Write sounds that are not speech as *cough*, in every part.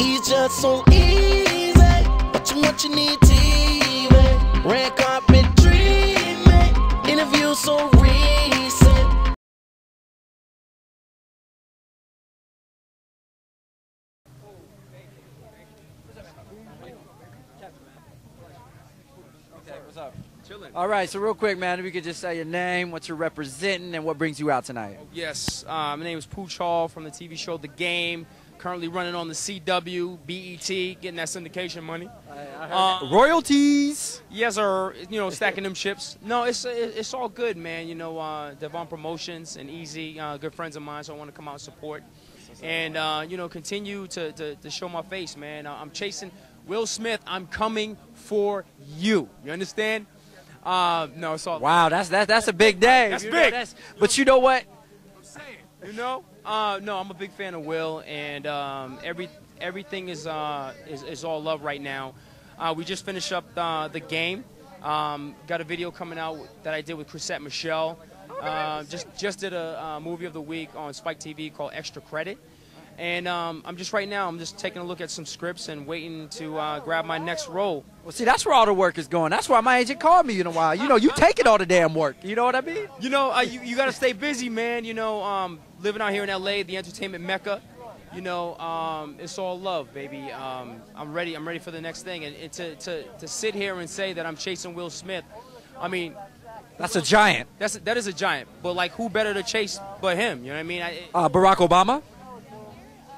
It's just so easy. Watching what you need TV. Red carpet dreaming. Interview so recent. All right, so real quick, man, if you could just say your name, what you're representing, and what brings you out tonight. Yes, uh, my name is Pooch Hall from the TV show The Game. Currently running on the CW, BET, getting that syndication money. Uh, Royalties. yes, sir. You know, stacking them chips. No, it's it's all good, man. You know, uh, Devon Promotions and Easy, uh, good friends of mine, so I want to come out and support. And, uh, you know, continue to, to, to show my face, man. Uh, I'm chasing Will Smith. I'm coming for you. You understand? Uh, no, it's all. Wow, that's that, that's a big day. That's You know, big. but you know what? You know? Uh, no, I'm a big fan of Will, and um, every everything is, uh, is is all love right now. Uh, we just finished up uh, the game. Um, got a video coming out that I did with Chrisette Michele. Uh, just just did a uh, movie of the week on Spike TV called Extra Credit. And um, I'm just right now. I'm just taking a look at some scripts and waiting to uh, grab my next role. Well, see, that's where all the work is going. That's why my agent called me in a while. You know, you taking all the damn work. You know what I mean? You know, uh, you, you got to stay busy, man. You know, um, living out here in LA, the entertainment mecca. You know, um, it's all love, baby. Um, I'm ready. I'm ready for the next thing. And, and to, to, to sit here and say that I'm chasing Will Smith, I mean, That's a giant. that's that is a giant. But like, who better to chase but him? You know what I mean? I, Uh, Barack Obama.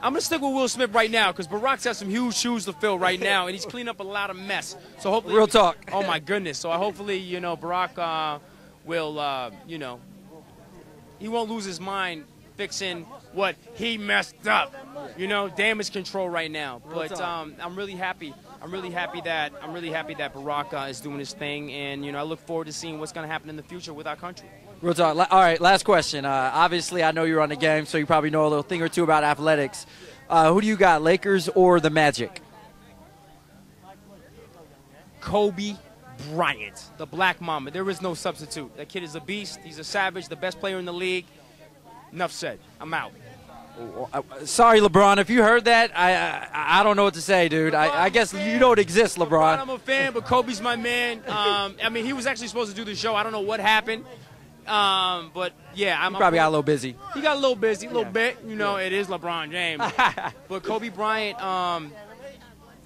I'm gonna stick with Will Smith right now because Barack's has got some huge shoes to fill right now, and he's *laughs* cleaned up a lot of mess. So hopefully, Real talk. *laughs* Oh my goodness. So I hopefully, you know, Barack uh, will, uh, you know, he won't lose his mind fixing what he messed up. You know, damage control right now. But um, I'm really happy. I'm really happy that I'm really happy that Barack uh, is doing his thing, and you know, I look forward to seeing what's gonna happen in the future with our country. Real talk. All right, last question. Uh, obviously, I know you're on the game, so you probably know a little thing or two about athletics. Uh, who do you got, Lakers or the Magic? Kobe Bryant, the Black Mamba. There is no substitute. That kid is a beast. He's a savage, the best player in the league. Enough said. I'm out. Uh, Sorry, LeBron. If you heard that, I I, I don't know what to say, dude. I, I guess you don't exist, LeBron. I'm a fan, but Kobe's my man. *laughs* Um, I mean, he was actually supposed to do the show. I don't know what happened. Um, but yeah, I'm Probably got a little busy. he got a little busy, a little bit. You know, it is LeBron James. *laughs* but Kobe Bryant um,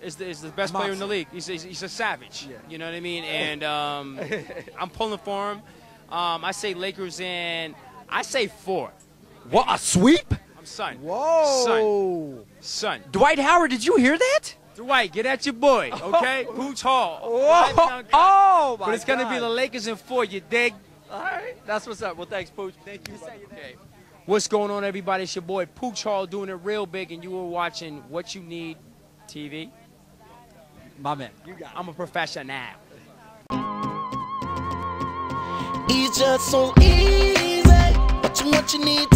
is, the, is the best player in the league. He's, he's, he's a savage. You know what I mean? And um, *laughs* I'm pulling for him. Um, I say Lakers in, I say four. What a sweep! I'm son. Whoa! Son. Dwight Howard, did you hear that? Dwight, get at your boy, *laughs* okay? Hall. Whoa! Live and uncut. Oh my But it's going to be the Lakers in four, you dig? All right, that's what's up. Well, thanks, Pooch. Thank you. Okay. What's going on, everybody? It's your boy Pooch Hall doing it real big, and you were watching What You Need TV. My man. You got. I'm a professional. It's just so easy. Watching what you need